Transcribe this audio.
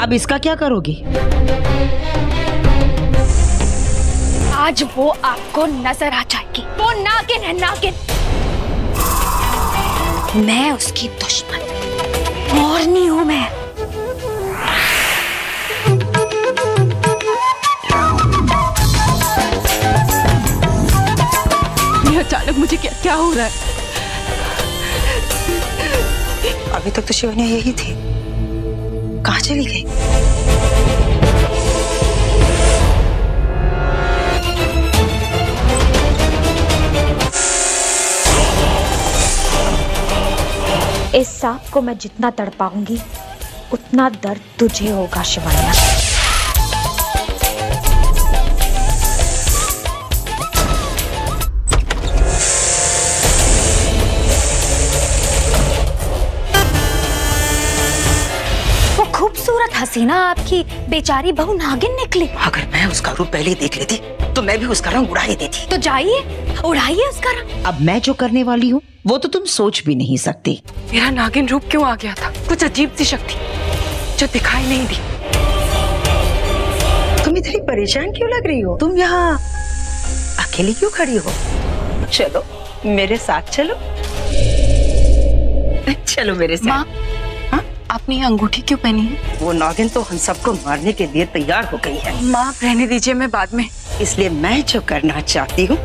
अब इसका क्या करोगी? आज वो आपको नज़र आ जाएगी। वो नागिन है नागिन। मैं उसकी दुश्मन। और नहीं हूँ मैं। अचानक मुझे क्या क्या हो रहा है? अभी तक तो शिवन्या यही थी। कहाँ चली गई? इस सांप को मैं जितना तड़पाऊँगी उतना दर्द तुझे होगा शिवान्या खूबसूरत हसीना आपकी बेचारी बहू नागिन निकली। अगर मैं उसका रूप पहले देख लेती तो मैं भी उसका रंग उड़ा ही देती। तो जाइए उड़ाइए उसका रंग। अब मैं जो करने वाली हूँ वो तो तुम सोच भी नहीं सकती। मेरा नागिन रूप क्यों आ गया था? कुछ अजीब सी शक्ति जो दिखाई नहीं दी। तुम इतनी परेशान क्यों लग रही हो? तुम यहाँ अकेली क्यों खड़ी हो? चलो मेरे साथ चलो। चलो मेरे साथ। आपने ये अंगूठी क्यों पहनी है? वो नागिन तो हम सबको मारने के लिए तैयार हो गई है। माफ़ रहने दीजिए मैं बाद में। इसलिए मैं जो करना चाहती हूँ